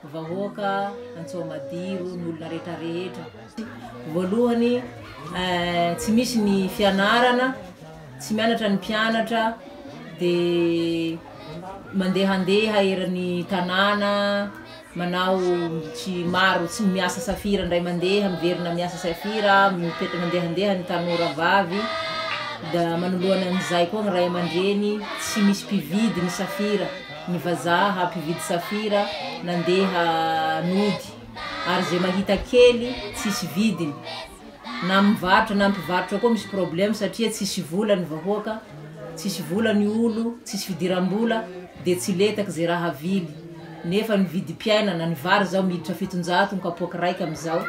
Vahoaka Antsoamadiro ny olona rehetra rehetra. Voalohany eh, tsy misy ny fianarana, tsy mianatra ny mpianatra, dia mandehandeha eran'ny tanàna, manao tsy maro, tsy miasa safira indray mandeha, miverina miasa safira, mipetra mandehandeha ny tanora vavy, da manoloana an'izay koa ny ray aman-dreny, tsy misy mpividy ny safira. Ny vazaha mpividy safira nandeha nody ary ze mahita kely tsisy vidiny na mivarotra na mpivarotra koa misy problème satria tsisy vola ny vahoaka tsisy vola ny olo tsisy fidirambola de tsy letaky ze raha avily nefa ny vidim-piainana ny vary zao miditra fitonjato ny kapoaky raika amizao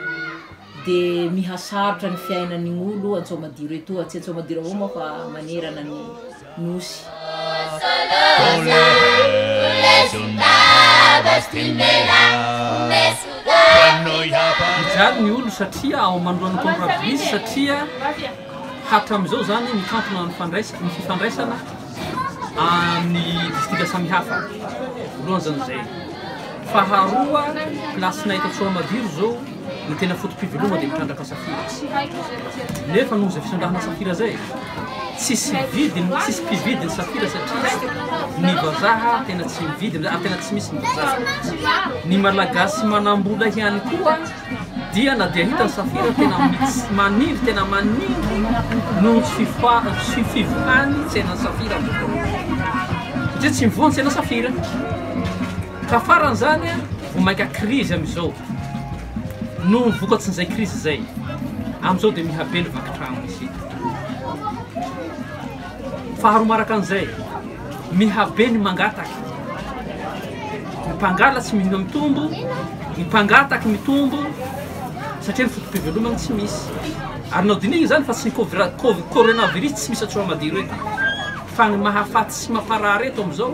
Dia mihasarotra ny fiainan'ny olo Antsômadio etoa, tsy Antsômadio ravao moa fa manerana ny Nosy. Mijaly ny olo satria ao manoloan'ny Comprabusiness satria hatramizao zany mikantona ny fandraisana ny fifandraisana amin'ny distrika samihafa voalohan'izany zay. Faharoa place-nay eto Antsohamadiro zao ny tena foto-pivelomany dia mitrandraka safira. Nefa noho izay fitrandrahana safira izay, tsisy vidiny, tsisy mpividy ny safira satria ny vazaha tena tsy mividy ny ary tena tsy misy ny vazaha. Ny malagasy manambola ihany koa dia na dia hita ny safira tena maniry, tena maniry noho ny fivoahan'ny tsenan'ny safira. Satria tsy mivoha ny tsenan'ny safira. Ka faran'izany vao mainka krizy amin'izao no vokatsin'izay krizy izay. Amin'izao dia mihabe ny vaky trano isika. Faharoa maraka an'izay, mihabe ny mangataka. Ny mpangala tsy mihina mitombo, ny mpangataka mitombo satria ny foto-pivelomany tsy misy. Ary nao dinihina izany fa tsy ny covira- cov- coronavirus tsy misy atsy Soamadiro eto fa ny mahafaty sy mamparary eto amin'izao